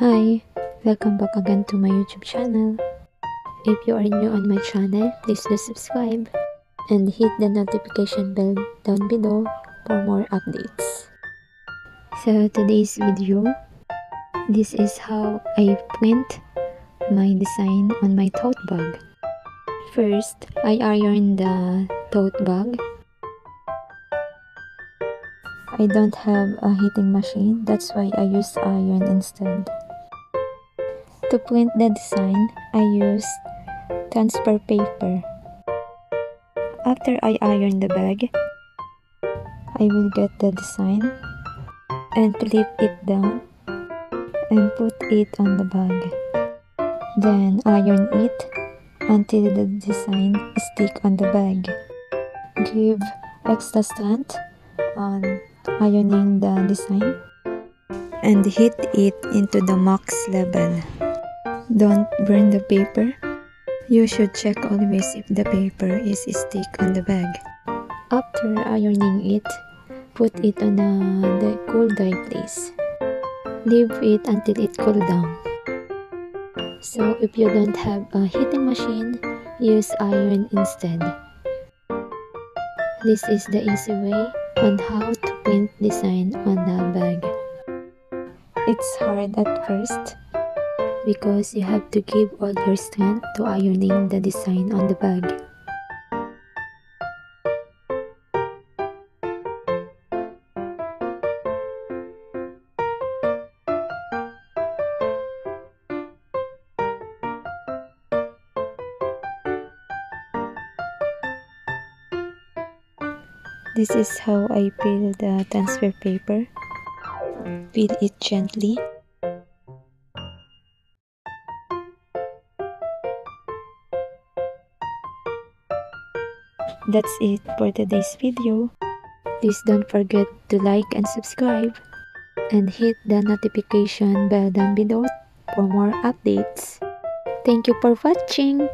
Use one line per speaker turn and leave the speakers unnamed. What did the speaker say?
Hi, welcome back again to my YouTube channel. If you are new on my channel, please do subscribe and hit the notification bell down below for more updates. So today's video, this is how I print my design on my tote bag. First, I iron the tote bag. I don't have a heating machine, that's why I use iron instead. To print the design, I used transfer paper. After I iron the bag, I will get the design and flip it down and put it on the bag. Then iron it until the design stick on the bag. Give extra strength on ironing the design and heat it into the max level. Don't burn the paper. You should check always if the paper is stick on the bag. After ironing it, put it on a the cool dry place. Leave it until it cool down. So if you don't have a heating machine, use iron instead. This is the easy way on how to print design on the bag. It's hard at first because you have to give all your strength to ironing the design on the bag. This is how I peel the transfer paper. Peel it gently That's it for today's video. Please don't forget to like and subscribe and hit the notification bell down below for more updates. Thank you for watching.